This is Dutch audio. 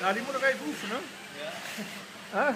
Nou, die moet nog even oefenen. Ja. Huh?